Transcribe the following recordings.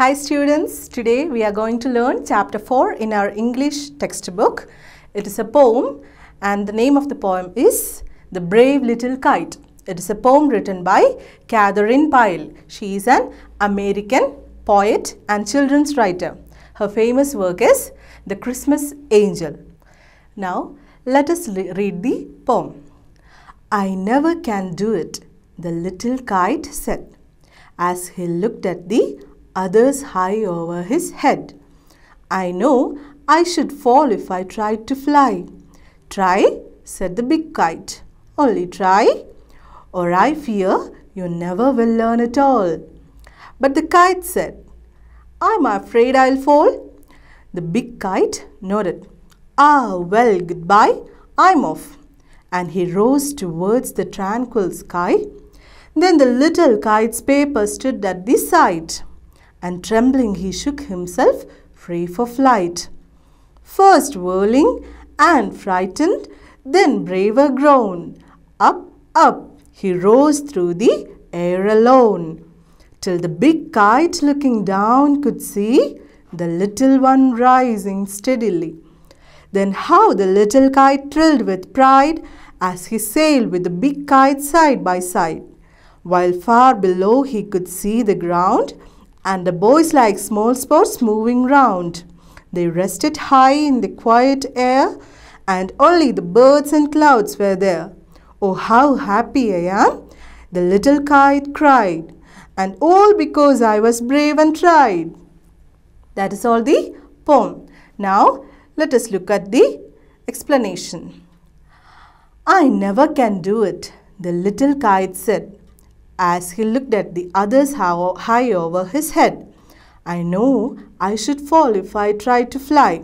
Hi students, today we are going to learn chapter 4 in our English textbook. It is a poem and the name of the poem is The Brave Little Kite. It is a poem written by Katharine Pyle. She is an American poet and children's writer. Her famous work is The Christmas Angel. Now let us read the poem. I never can do it, the little kite said as he looked at the others high over his head. I know I should fall if I tried to fly. Try, said the big kite. Only try, or I fear you never will learn at all. But the kite said, I'm afraid I'll fall. The big kite nodded. Ah, well, goodbye, I'm off. And he rose towards the tranquil sky. Then the little kite's paper stood at the side, and trembling he shook himself free for flight. First whirling and frightened, then braver grown. Up, up, he rose through the air alone, till the big kite looking down could see the little one rising steadily. Then how the little kite thrilled with pride as he sailed with the big kite side by side, while far below he could see the ground and the boys like small sports moving round. They rested high in the quiet air, and only the birds and clouds were there. Oh, how happy I am! The little kite cried, and all because I was brave and tried. That is all the poem. Now, let us look at the explanation. I never can do it, the little kite said as he looked at the others high over his head. I know I should fall if I tried to fly.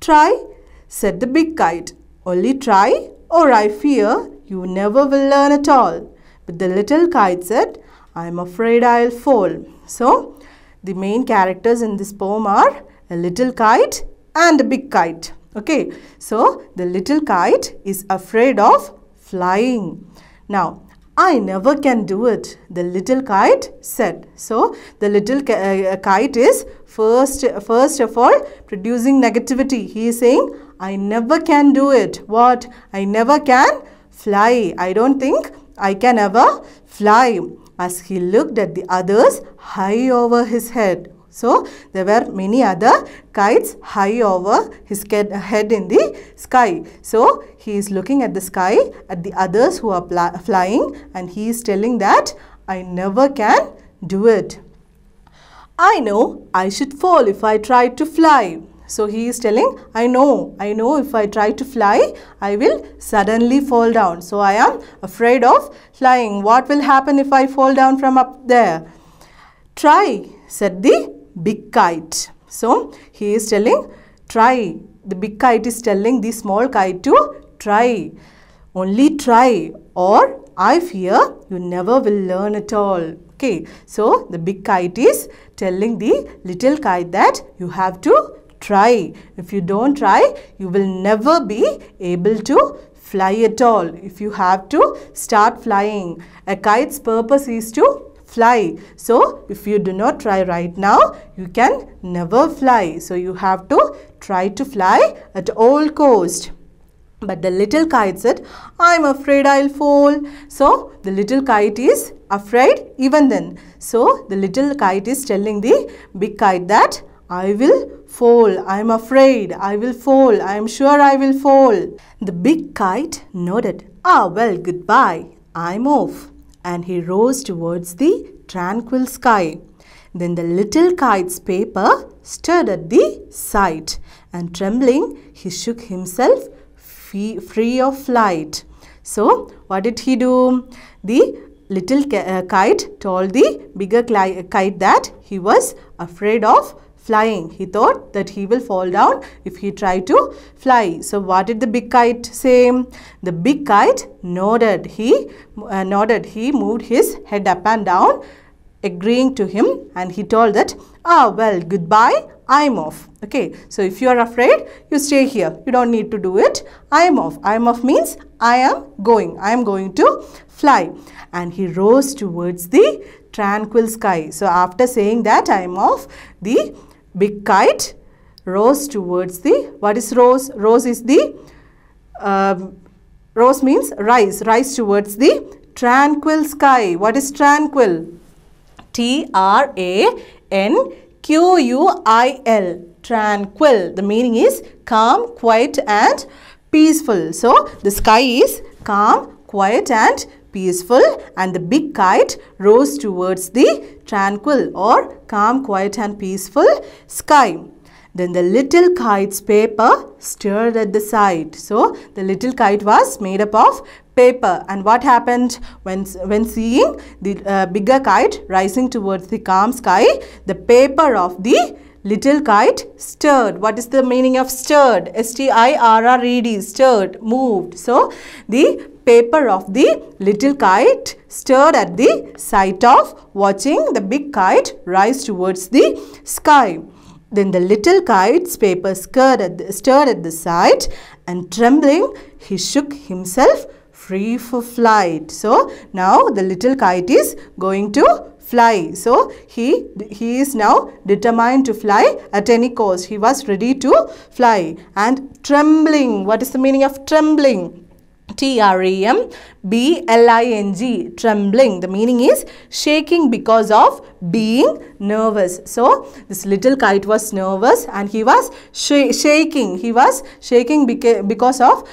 Try, said the big kite. Only try, or I fear you never will learn at all. But the little kite said, I'm afraid I'll fall. So, the main characters in this poem are a little kite and a big kite. Okay, so the little kite is afraid of flying. Now, I never can do it, the little kite said. So, the little uh, kite is first, first of all producing negativity. He is saying, I never can do it. What? I never can fly. I don't think I can ever fly. As he looked at the others high over his head. So, there were many other kites high over his head in the sky. So, he is looking at the sky at the others who are flying and he is telling that I never can do it. I know I should fall if I try to fly. So, he is telling I know, I know if I try to fly, I will suddenly fall down. So, I am afraid of flying. What will happen if I fall down from up there? Try, said the big kite. So, he is telling try. The big kite is telling the small kite to try. Only try or I fear you never will learn at all. Okay. So, the big kite is telling the little kite that you have to try. If you don't try, you will never be able to fly at all. If you have to start flying. A kite's purpose is to fly. So, if you do not try right now, you can never fly. So, you have to try to fly at all cost. But the little kite said, I'm afraid I'll fall. So, the little kite is afraid even then. So, the little kite is telling the big kite that I will fall. I'm afraid. I will fall. I'm sure I will fall. The big kite nodded. Ah, well, goodbye. I'm off and he rose towards the tranquil sky. Then the little kite's paper stirred at the sight, and trembling he shook himself free of flight. So, what did he do? The little uh, kite told the bigger kite that he was afraid of flying. He thought that he will fall down if he tried to fly. So what did the big kite say? The big kite nodded. He uh, nodded. He moved his head up and down agreeing to him and he told that ah well goodbye I'm off. Okay, so if you are afraid, you stay here. You don't need to do it. I am off. I am off means I am going. I am going to fly. And he rose towards the tranquil sky. So after saying that I am off, the big kite rose towards the, what is rose? Rose is the, um, rose means rise, rise towards the tranquil sky. What is tranquil? T-R-A-N-Q-U-I-L. Tranquil. The meaning is calm, quiet and peaceful. So the sky is calm, quiet and peaceful and the big kite rose towards the tranquil or calm, quiet and peaceful sky. Then the little kite's paper stirred at the side. So the little kite was made up of paper and what happened when, when seeing the uh, bigger kite rising towards the calm sky, the paper of the little kite stirred. What is the meaning of stirred? S-T-I-R-R-E-D, stirred, moved. So the paper of the little kite stirred at the sight of watching the big kite rise towards the sky. Then the little kite's paper stirred at the, stirred at the sight and trembling he shook himself free for flight. So now the little kite is going to fly. So he, he is now determined to fly at any cost. He was ready to fly and trembling. What is the meaning of trembling? T-R-E-M-B-L-I-N-G, trembling. The meaning is shaking because of being nervous. So, this little kite was nervous and he was sh shaking. He was shaking beca because of,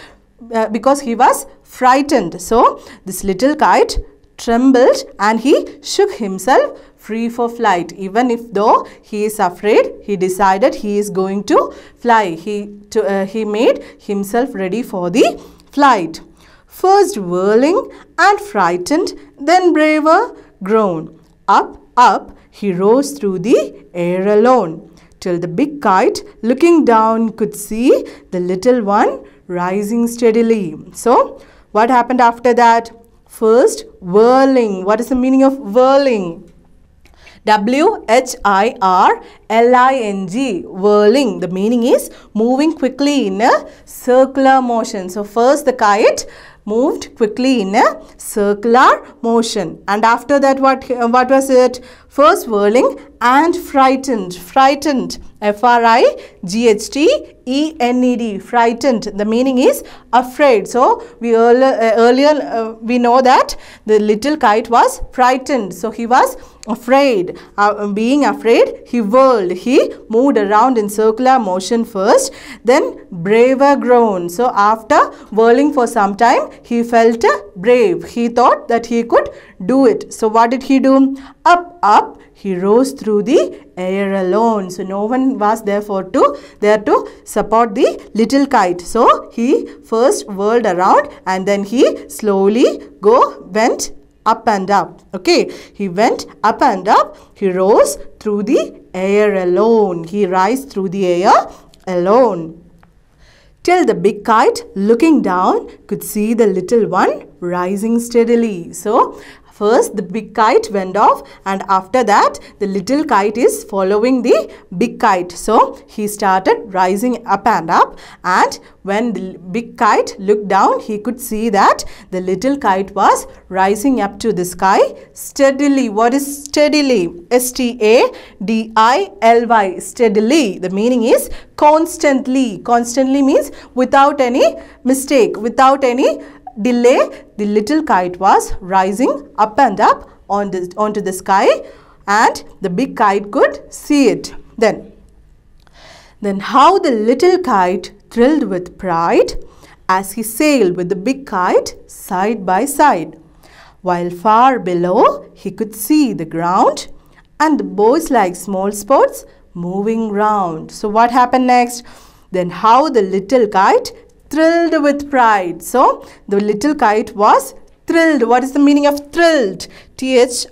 uh, because he was frightened. So, this little kite trembled and he shook himself free for flight even if though he is afraid he decided he is going to fly he to, uh, he made himself ready for the flight first whirling and frightened, then braver grown. Up, up, he rose through the air alone, till the big kite, looking down, could see the little one rising steadily. So, what happened after that? First, whirling. What is the meaning of whirling? W-H-I-R-L-I-N-G, whirling. The meaning is moving quickly in a circular motion. So, first the kite moved quickly in a circular motion. And after that, what, what was it? First whirling and frightened. Frightened. F-R-I-G-H-T-E-N-E-D. Frightened. The meaning is afraid. So, we earlier, uh, earlier uh, we know that the little kite was frightened. So, he was afraid. Uh, being afraid, he whirled. He moved around in circular motion first. Then, braver grown. So, after whirling for some time, he felt brave. He thought that he could do it. So, what did he do? Up, up, he rose through the air alone. So no one was therefore to there to support the little kite. So he first whirled around and then he slowly go went up and up. Okay, he went up and up. He rose through the air alone. He rise through the air alone. Till the big kite looking down could see the little one rising steadily. So First, the big kite went off and after that, the little kite is following the big kite. So, he started rising up and up and when the big kite looked down, he could see that the little kite was rising up to the sky steadily. What is steadily? S-T-A-D-I-L-Y, steadily. The meaning is constantly. Constantly means without any mistake, without any delay, the little kite was rising up and up on the, onto the sky and the big kite could see it. Then, then how the little kite thrilled with pride as he sailed with the big kite side by side. While far below he could see the ground and the boys like small spots moving round. So what happened next? Then how the little kite thrilled with pride. So, the little kite was thrilled. What is the meaning of thrilled? T-H-R-I-L-L-E-D,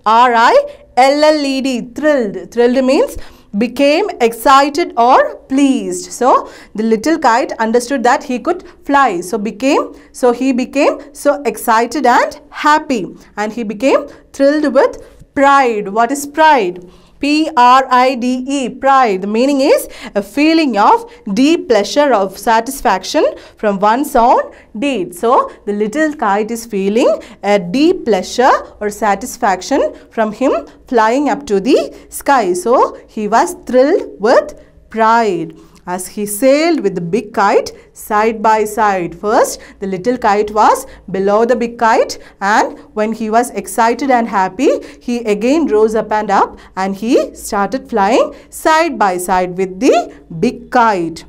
thrilled. Thrilled means became excited or pleased. So, the little kite understood that he could fly. So, became, so he became so excited and happy. And he became thrilled with pride. What is pride? P R I D E, pride. The meaning is a feeling of deep pleasure of satisfaction from one's own deed. So, the little kite is feeling a deep pleasure or satisfaction from him flying up to the sky. So, he was thrilled with pride. As he sailed with the big kite side by side. First, the little kite was below the big kite and when he was excited and happy, he again rose up and up and he started flying side by side with the big kite.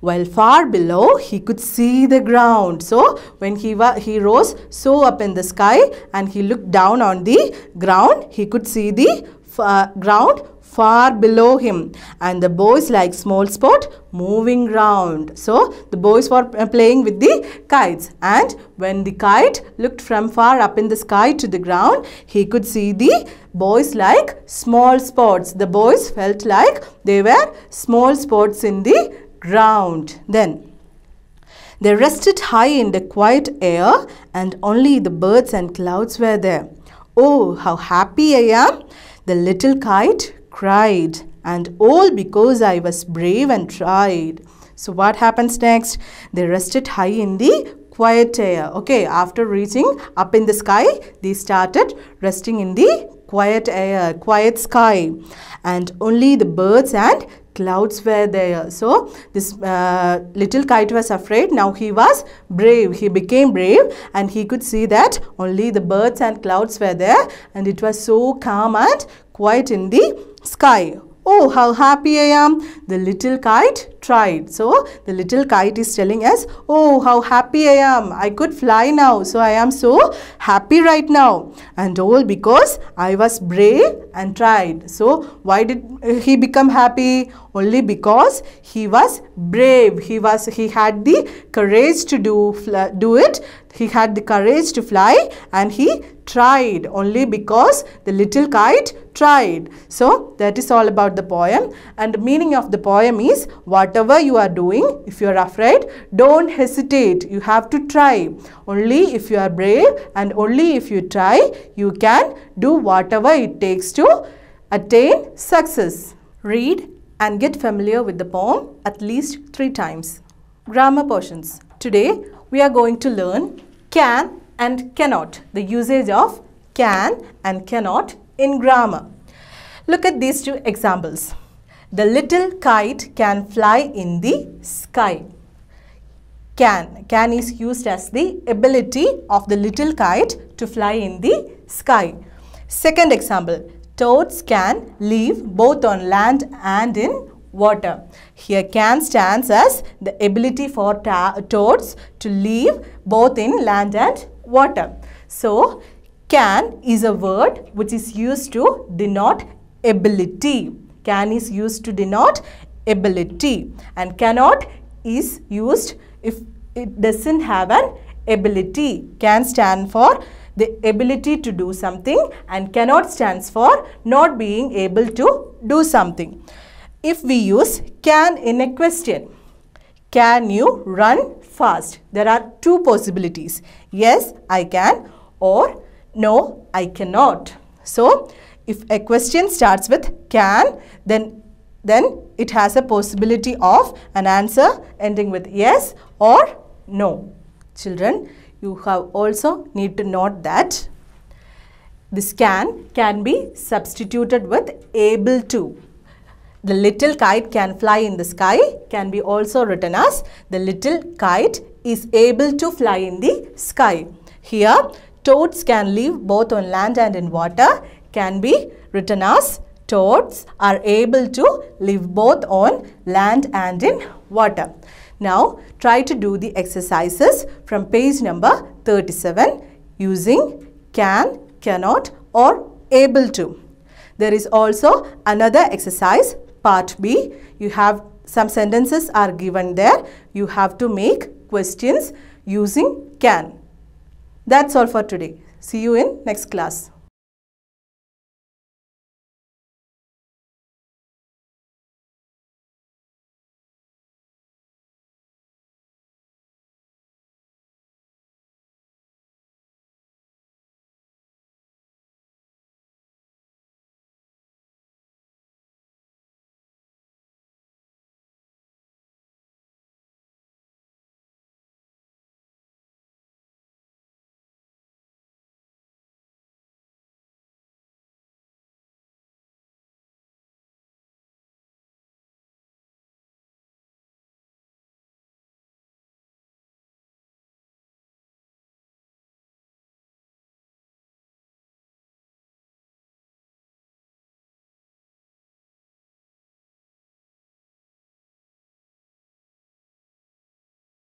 While far below he could see the ground. So when he he rose so up in the sky and he looked down on the ground he could see the uh, ground far below him and the boys like small spot moving round. So the boys were uh, playing with the kites and when the kite looked from far up in the sky to the ground he could see the boys like small spots. The boys felt like they were small spots in the ground. Then they rested high in the quiet air and only the birds and clouds were there. Oh, how happy I am! The little kite cried and all because I was brave and tried. So what happens next? They rested high in the quiet air. Okay, after reaching up in the sky, they started resting in the quiet air, quiet sky. And only the birds and clouds were there. So, this uh, little kite was afraid. Now he was brave. He became brave and he could see that only the birds and clouds were there. And it was so calm and quiet in the sky. Oh, how happy I am. The little kite tried. So, the little kite is telling us, oh, how happy I am. I could fly now. So, I am so happy right now. And all because I was brave and tried. So, why did he become happy? Only because he was brave. He was, he had the courage to do, do it. He had the courage to fly and he tried only because the little kite tried. So that is all about the poem and the meaning of the poem is whatever you are doing if you are afraid don't hesitate you have to try only if you are brave and only if you try you can do whatever it takes to attain success. Read and get familiar with the poem at least three times. Grammar portions. Today we are going to learn can and cannot, the usage of can and cannot in grammar. Look at these two examples. The little kite can fly in the sky. Can. Can is used as the ability of the little kite to fly in the sky. Second example. Toads can live both on land and in water. Here can stands as the ability for toads to live both in land and water. So, can is a word which is used to denote ability. Can is used to denote ability and cannot is used if it doesn't have an ability. Can stand for the ability to do something and cannot stands for not being able to do something. If we use can in a question, can you run fast? There are two possibilities. Yes, I can or no, I cannot. So, if a question starts with can, then, then it has a possibility of an answer ending with yes or no. Children, you have also need to note that this can can be substituted with able to. The little kite can fly in the sky can be also written as the little kite is able to fly in the sky. Here, toads can live both on land and in water can be written as toads are able to live both on land and in water. Now, try to do the exercises from page number 37 using can, cannot or able to. There is also another exercise part B, you have some sentences are given there. You have to make questions using can. That's all for today. See you in next class.